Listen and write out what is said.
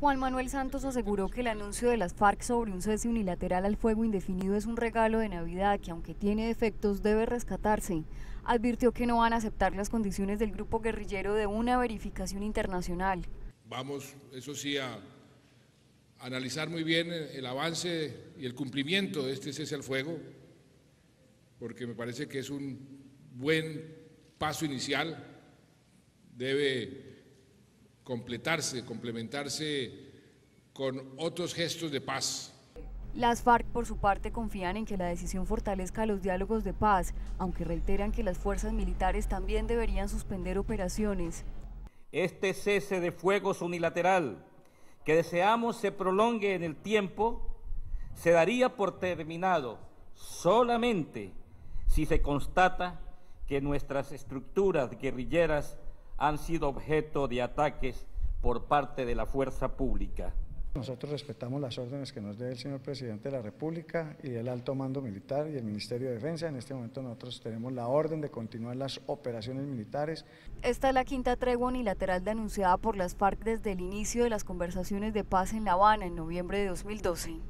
Juan Manuel Santos aseguró que el anuncio de las FARC sobre un cese unilateral al fuego indefinido es un regalo de Navidad que aunque tiene defectos debe rescatarse. Advirtió que no van a aceptar las condiciones del grupo guerrillero de una verificación internacional. Vamos, eso sí, a analizar muy bien el avance y el cumplimiento de este cese al fuego, porque me parece que es un buen paso inicial, debe completarse, complementarse con otros gestos de paz. Las FARC, por su parte, confían en que la decisión fortalezca los diálogos de paz, aunque reiteran que las fuerzas militares también deberían suspender operaciones. Este cese de fuegos unilateral, que deseamos se prolongue en el tiempo, se daría por terminado solamente si se constata que nuestras estructuras guerrilleras han sido objeto de ataques por parte de la fuerza pública. Nosotros respetamos las órdenes que nos dé el señor presidente de la República y el alto mando militar y el Ministerio de Defensa. En este momento nosotros tenemos la orden de continuar las operaciones militares. Esta es la quinta tregua unilateral denunciada por las FARC desde el inicio de las conversaciones de paz en La Habana en noviembre de 2012.